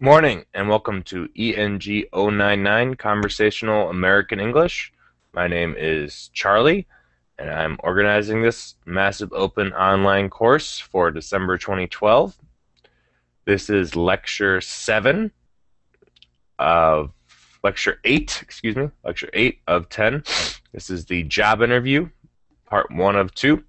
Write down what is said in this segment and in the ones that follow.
Morning and welcome to ENG 099 Conversational American English. My name is Charlie and I'm organizing this massive open online course for December 2012. This is lecture 7 of lecture 8, excuse me, lecture 8 of 10. This is the job interview, part 1 of 2.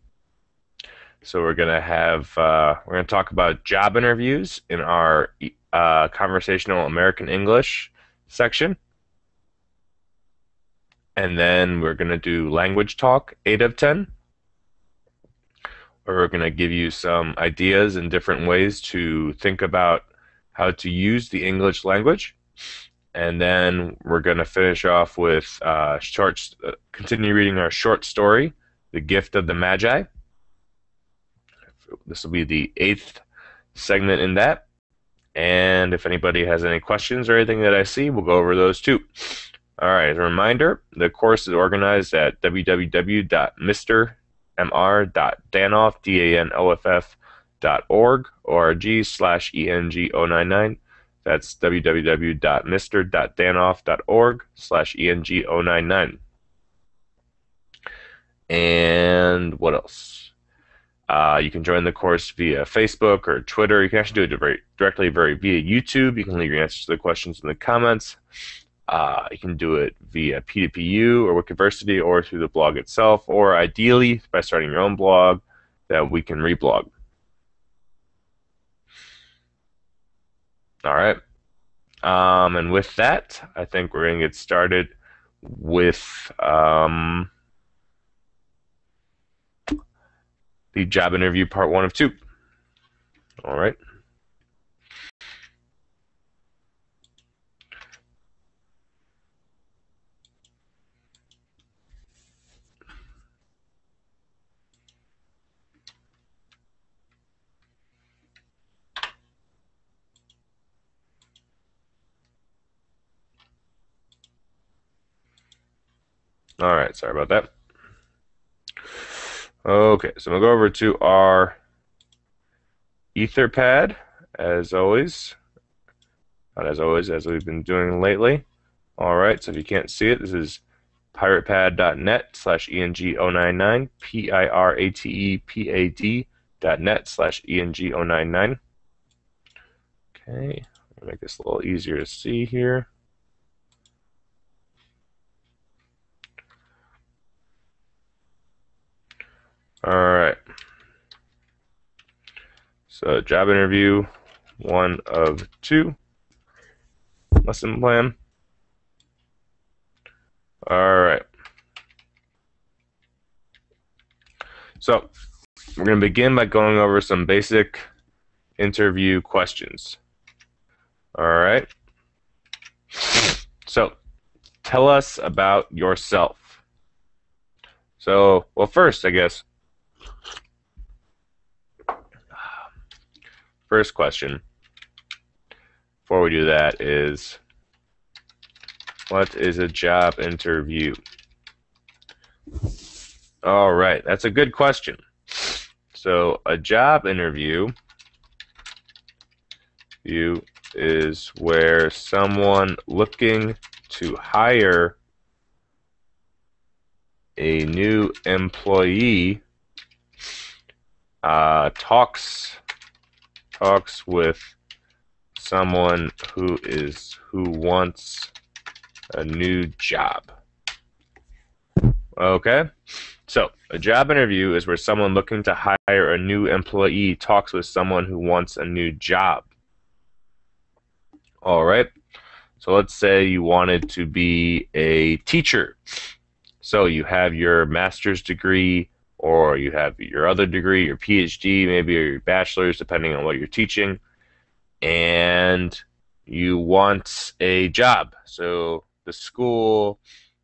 So we're going to have uh, we're going to talk about job interviews in our uh, conversational American English section. And then we're going to do language talk, 8 of 10. Where we're going to give you some ideas and different ways to think about how to use the English language. And then we're going to finish off with uh, short, uh, continue reading our short story, The Gift of the Magi. This will be the eighth segment in that. And if anybody has any questions or anything that I see, we'll go over those too. All right, as a reminder, the course is organized at www.mr.danoff, org slash ENG099. That's www.mr.danoff.org slash ENG099. And what else? Uh, you can join the course via Facebook or Twitter. You can actually do it very, directly very via YouTube. You can leave your answers to the questions in the comments. Uh, you can do it via P2PU or Wikiversity or through the blog itself, or ideally by starting your own blog that we can reblog. All right. Um, and with that, I think we're going to get started with. Um, the job interview part one of two. All right. All right, sorry about that. Okay, so we'll go over to our Etherpad, as always. Not as always, as we've been doing lately. All right, so if you can't see it, this is piratepad.net slash ENG099, P-I-R-A-T-E-P-A-D dot net slash ENG099. Okay, make this a little easier to see here. All right. So job interview, one of two. Lesson plan. All right. So we're going to begin by going over some basic interview questions. All right. So tell us about yourself. So, well, first, I guess, First question, before we do that, is what is a job interview? All right, that's a good question. So, a job interview you is where someone looking to hire a new employee uh, talks talks with someone who is who wants a new job. Okay? So, a job interview is where someone looking to hire a new employee talks with someone who wants a new job. All right? So, let's say you wanted to be a teacher. So, you have your master's degree or you have your other degree, your PhD, maybe your bachelor's, depending on what you're teaching, and you want a job. So the school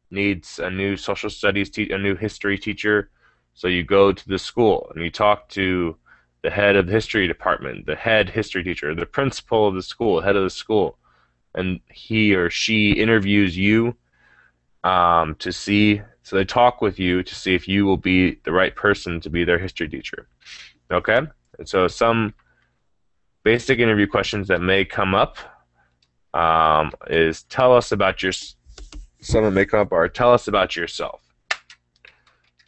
needs a new social studies, te- a new history teacher. So you go to the school and you talk to the head of the history department, the head history teacher, the principal of the school, head of the school, and he or she interviews you um, to see so they talk with you to see if you will be the right person to be their history teacher. Okay? And so some basic interview questions that may come up um, is tell us about your. Someone may come up or tell us about yourself.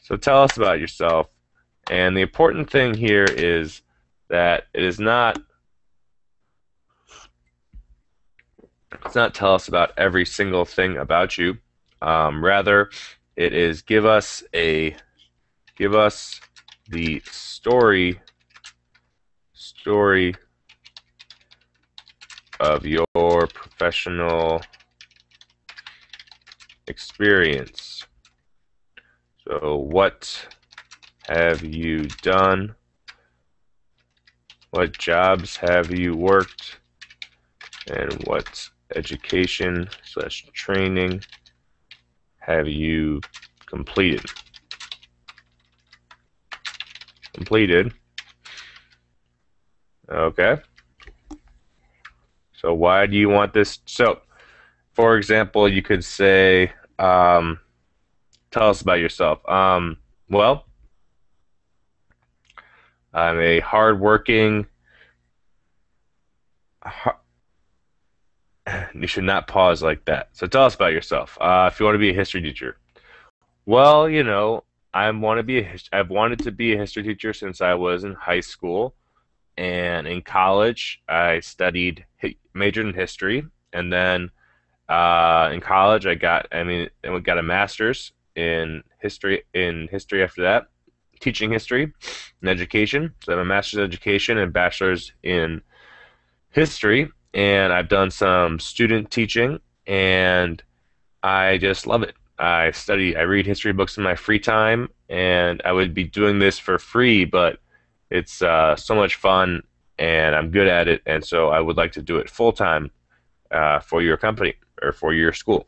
So tell us about yourself. And the important thing here is that it is not it's not tell us about every single thing about you. Um, rather, it is give us a give us the story story of your professional experience. So, what have you done? What jobs have you worked? And what education slash training have you completed? Completed. Okay. So why do you want this? So, for example, you could say, um, tell us about yourself. Um, well, I'm a hardworking. You should not pause like that. So tell us about yourself. Uh, if you want to be a history teacher, well, you know, I want to be. A, I've wanted to be a history teacher since I was in high school, and in college I studied majored in history, and then uh, in college I got. I mean, I got a master's in history in history after that, teaching history and education. So I have a master's in education and bachelor's in history and I've done some student teaching, and I just love it. I study, I read history books in my free time, and I would be doing this for free, but it's uh, so much fun, and I'm good at it, and so I would like to do it full time uh, for your company or for your school.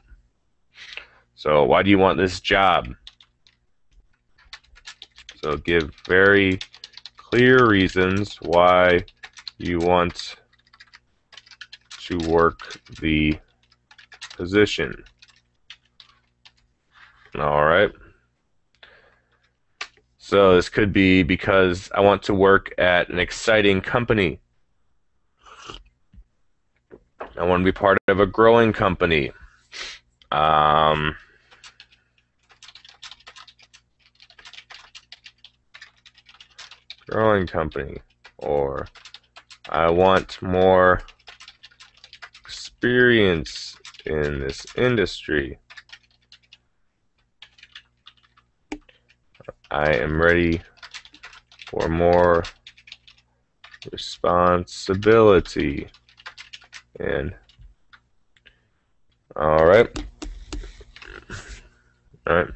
So, why do you want this job? So, give very clear reasons why you want to work the position. All right. So this could be because I want to work at an exciting company. I want to be part of a growing company. Um, growing company. Or I want more experience in this industry. I am ready for more responsibility. And all right. All right.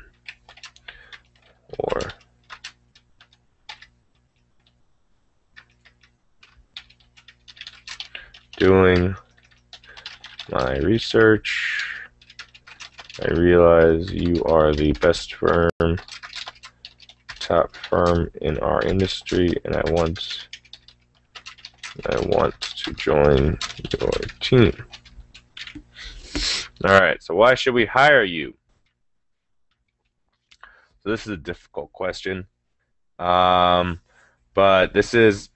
Or doing my research. I realize you are the best firm, top firm in our industry, and I want I want to join your team. All right, so why should we hire you? So this is a difficult question, um, but this is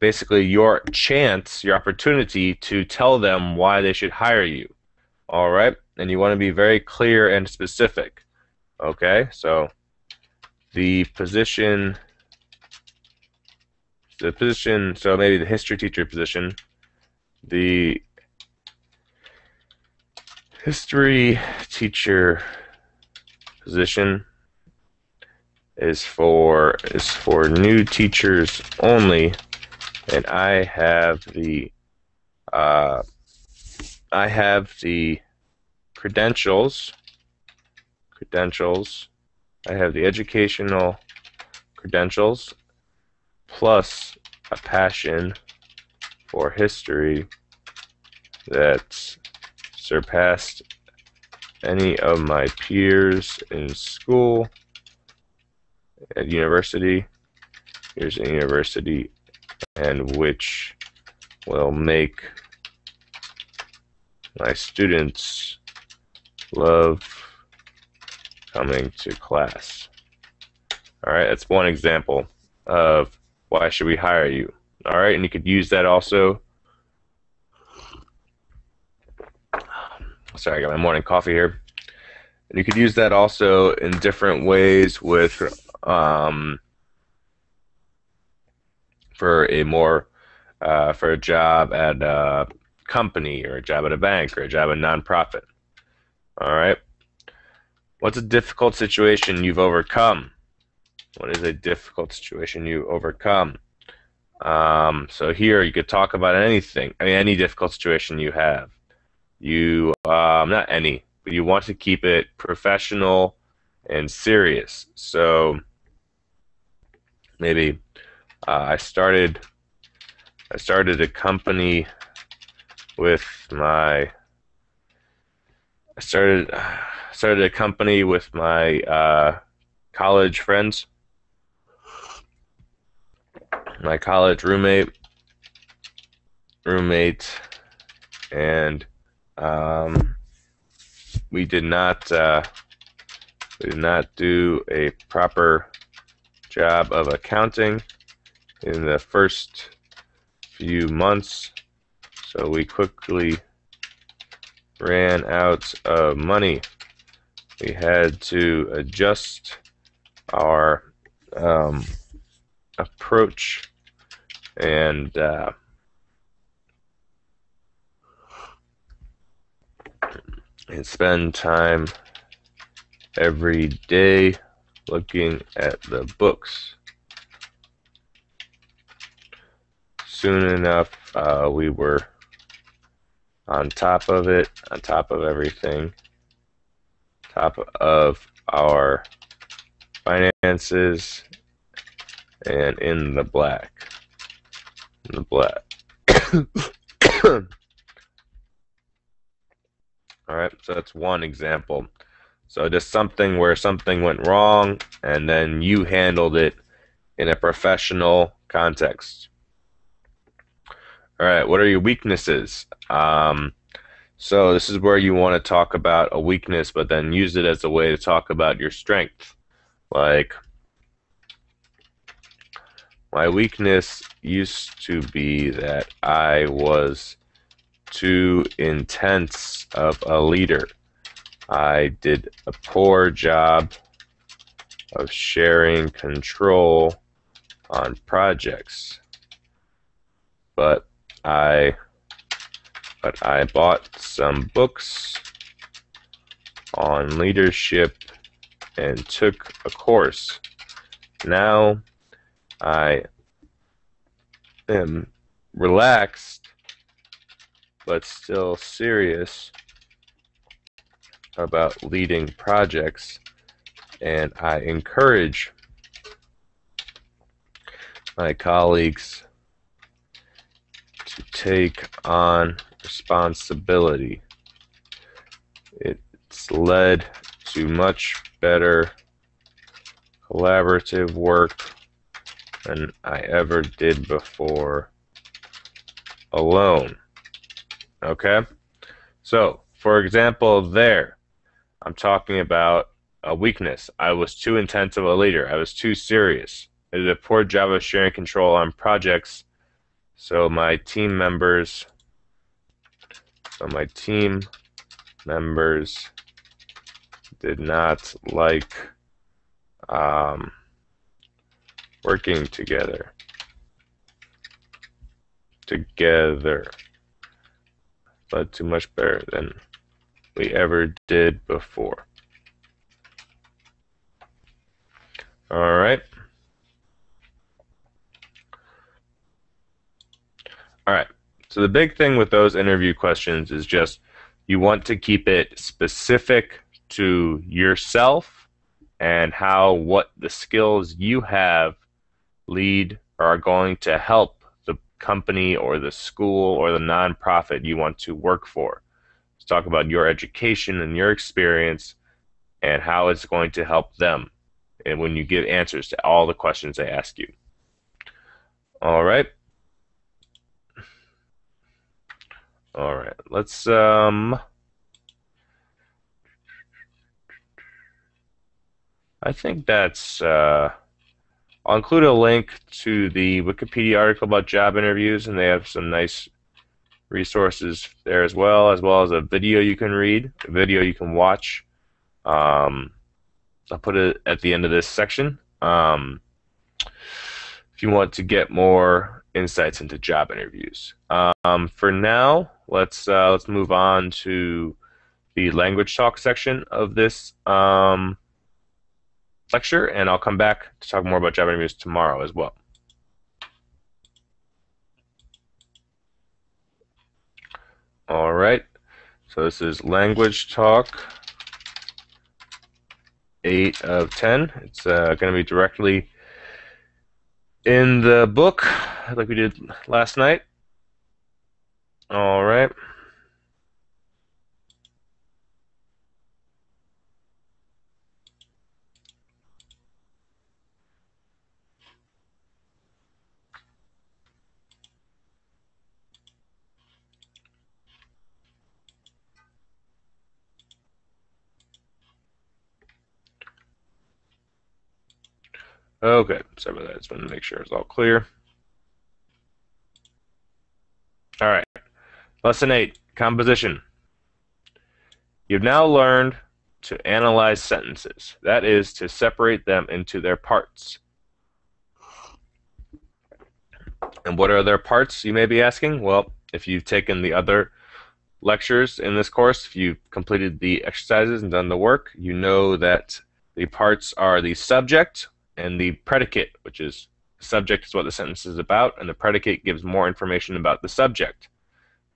basically your chance, your opportunity to tell them why they should hire you. All right? And you want to be very clear and specific. Okay? So the position the position, so maybe the history teacher position, the history teacher position is for is for new teachers only and I have the uh, I have the credentials credentials. I have the educational credentials plus a passion for history that surpassed any of my peers in school at university. Here's a university and which will make my students love coming to class. All right, that's one example of why should we hire you. All right, and you could use that also Sorry, I got my morning coffee here. And you could use that also in different ways with um, for a more uh, for a job at a company or a job at a bank or a job at a nonprofit. All right. What's a difficult situation you've overcome? What is a difficult situation you overcome? Um, so here you could talk about anything, I mean, any difficult situation you have. You, um, not any, but you want to keep it professional and serious. So maybe uh, I started, I started a company with my, I started, started a company with my uh, college friends. My college roommate, roommate, and um, we did not uh, we did not do a proper job of accounting in the first few months, so we quickly ran out of money. We had to adjust our um, approach and uh, and spend time every day looking at the books. Soon enough, uh, we were on top of it, on top of everything, top of our finances, and in the black. In the black. Alright, so that's one example. So just something where something went wrong and then you handled it in a professional context. Alright, what are your weaknesses? Um, so this is where you want to talk about a weakness but then use it as a way to talk about your strength. Like, my weakness used to be that I was too intense of a leader. I did a poor job of sharing control on projects. But I but I bought some books on leadership and took a course. Now I am relaxed but still serious about leading projects and I encourage my colleagues take on responsibility. It's led to much better collaborative work than I ever did before alone. Okay? So, for example, there, I'm talking about a weakness. I was too intense of a leader. I was too serious. I did a poor job of sharing control on projects. So my team members, so my team members did not like um, working together. Together. But too much better than we ever did before. Alright. Alright. So the big thing with those interview questions is just you want to keep it specific to yourself and how what the skills you have lead or are going to help the company or the school or the nonprofit you want to work for. Let's talk about your education and your experience and how it's going to help them and when you give answers to all the questions they ask you. All right. All right. Let's um I think that's uh I'll include a link to the Wikipedia article about job interviews, and they have some nice resources there as well, as well as a video you can read, a video you can watch. Um, I'll put it at the end of this section. Um, if you want to get more insights into job interviews. Um, for now, let's uh, let's move on to the language talk section of this um, lecture, and I'll come back to talk more about interviews tomorrow as well. All right, so this is language talk 8 of 10. It's uh, going to be directly in the book like we did last night. All right. Okay, sorry about that. Just wanted to make sure it's all clear. All right, lesson eight, composition. You've now learned to analyze sentences. That is, to separate them into their parts. And what are their parts, you may be asking? Well, if you've taken the other lectures in this course, if you've completed the exercises and done the work, you know that the parts are the subject, and the predicate, which is the subject is what the sentence is about, and the predicate gives more information about the subject.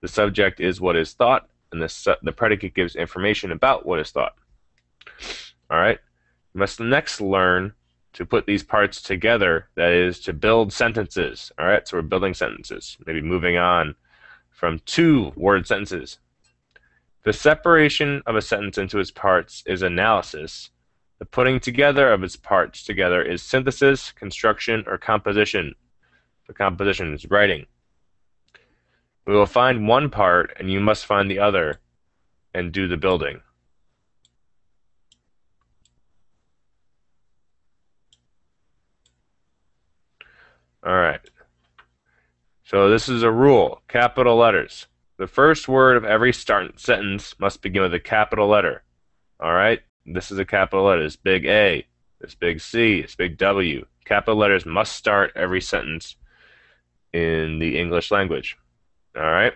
The subject is what is thought, and the, su- the predicate gives information about what is thought. All right? You must next learn to put these parts together, that is, to build sentences. All right? So we're building sentences, maybe moving on from two word sentences. The separation of a sentence into its parts is analysis, the putting together of its parts together is synthesis, construction, or composition. The composition is writing. We will find one part, and you must find the other and do the building. All right. So this is a rule. Capital letters. The first word of every start sentence must begin with a capital letter. All right. This is a capital letter. It's big A. It's big C. It's big W. Capital letters must start every sentence in the English language. All right?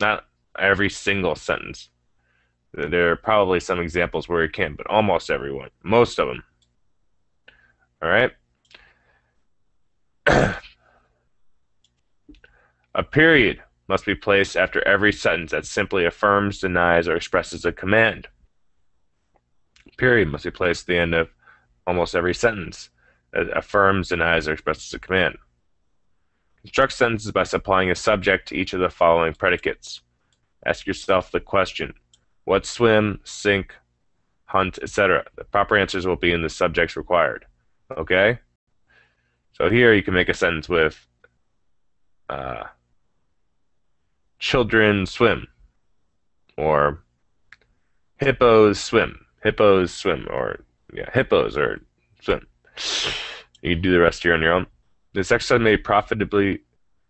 Not every single sentence. There are probably some examples where it can, but almost everyone. Most of them. All right? a period must be placed after every sentence that simply affirms, denies, or expresses a command period must be placed at the end of almost every sentence that affirms, denies, or expresses a command. Construct sentences by supplying a subject to each of the following predicates. Ask yourself the question what swim, sink, hunt, etc. The proper answers will be in the subjects required. Okay? So here you can make a sentence with uh, children swim or hippos swim hippos swim, or yeah, hippos or swim. You can do the rest here on your own. This exercise may profitably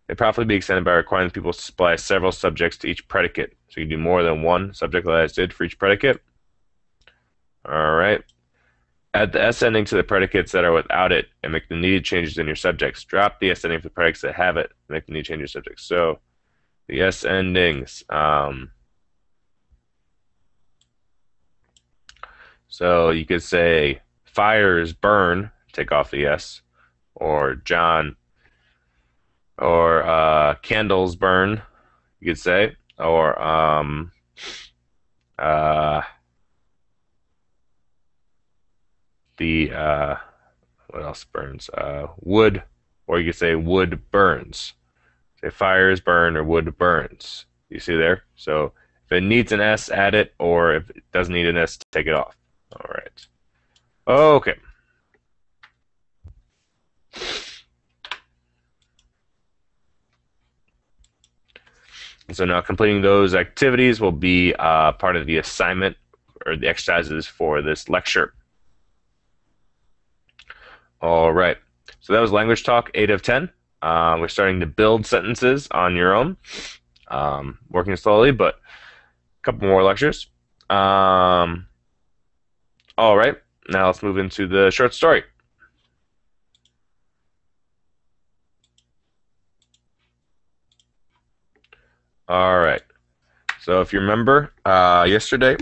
may profitably be extended by requiring people to supply several subjects to each predicate. So you can do more than one subject like I did for each predicate. All right. Add the S ending to the predicates that are without it and make the needed changes in your subjects. Drop the S ending for the predicates that have it and make the needed changes in your subjects. So the S endings. Um, So you could say fires burn, take off the S, or John, or uh, candles burn, you could say, or um, uh, the uh, what else burns? Uh, wood, or you could say wood burns. Say fires burn or wood burns. You see there? So if it needs an S, add it, or if it doesn't need an S, take it off. All right. Okay. So now completing those activities will be uh, part of the assignment or the exercises for this lecture. All right. So that was language talk, 8 of 10. Uh, we're starting to build sentences on your own, um, working slowly, but a couple more lectures. Um, all right, now let's move into the short story. All right. So if you remember, uh, yesterday,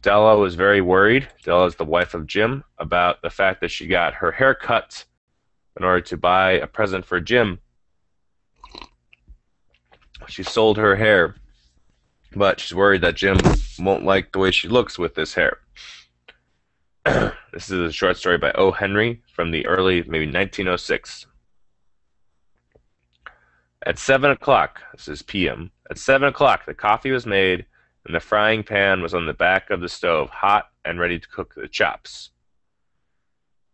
Della was very worried. Della is the wife of Jim about the fact that she got her hair cut in order to buy a present for Jim. She sold her hair, but she's worried that Jim won't like the way she looks with this hair. this is a short story by O. Henry from the early, maybe 1906. At 7 o'clock, this is p.m., at 7 o'clock, the coffee was made and the frying pan was on the back of the stove, hot and ready to cook the chops.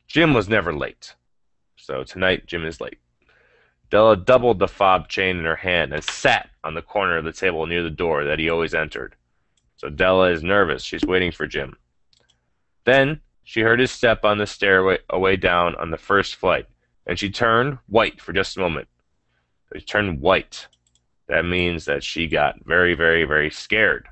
Jim was never late, so tonight Jim is late. Della doubled the fob chain in her hand and sat on the corner of the table near the door that he always entered. So Della is nervous. She's waiting for Jim. Then she heard his step on the stairway away down on the first flight, and she turned white for just a moment. She turned white. That means that she got very, very, very scared.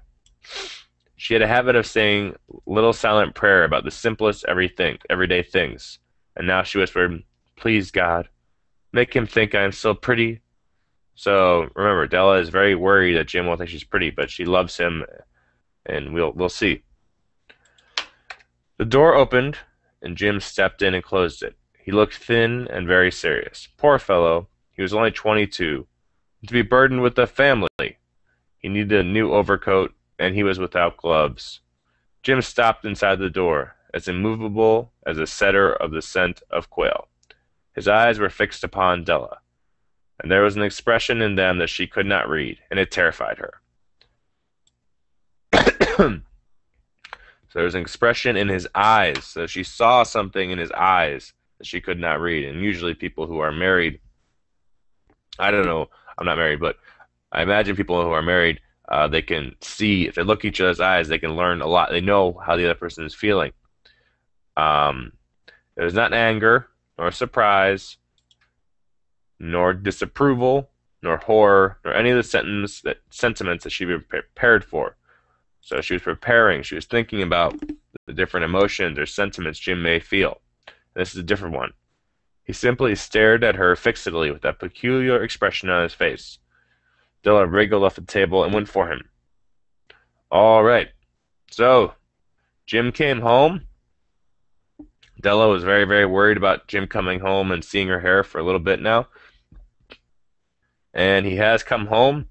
She had a habit of saying little silent prayer about the simplest everything, everyday things, and now she whispered, "Please God, make him think I am so pretty." So remember, Della is very worried that Jim won't think she's pretty, but she loves him, and we'll we'll see. The door opened, and Jim stepped in and closed it. He looked thin and very serious. Poor fellow, he was only 22. To be burdened with a family. He needed a new overcoat, and he was without gloves. Jim stopped inside the door, as immovable as a setter of the scent of quail. His eyes were fixed upon Della, and there was an expression in them that she could not read, and it terrified her. so there was an expression in his eyes, so she saw something in his eyes that she could not read. And usually, people who are married, I don't know, I'm not married, but I imagine people who are married, uh, they can see if they look each other's eyes, they can learn a lot. They know how the other person is feeling. Um, was not anger, nor surprise, nor disapproval, nor horror, nor any of the sentence that sentiments that she was prepared for. So she was preparing. She was thinking about the different emotions or sentiments Jim may feel. This is a different one. He simply stared at her fixedly with that peculiar expression on his face. Della wriggled off the table and went for him. All right. So, Jim came home. Della was very, very worried about Jim coming home and seeing her hair for a little bit now. And he has come home,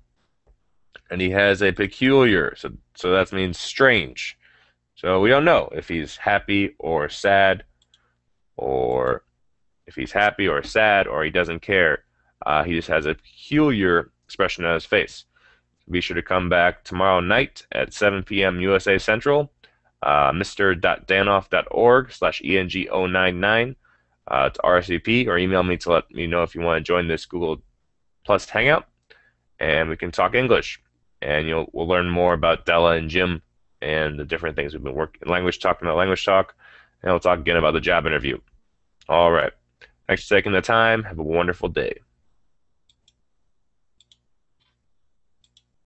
and he has a peculiar, so, so that means strange. So we don't know if he's happy or sad or if he's happy or sad or he doesn't care. Uh, he just has a peculiar expression on his face. Be sure to come back tomorrow night at 7 p.m. USA Central, uh, mr.danoff.org slash ENG099 uh, to RSVP or email me to let me know if you want to join this Google Plus Hangout and we can talk English. And you'll we'll learn more about Della and Jim and the different things we've been working language talking about language talk, and we'll talk again about the job interview. All right. Thanks for taking the time. Have a wonderful day.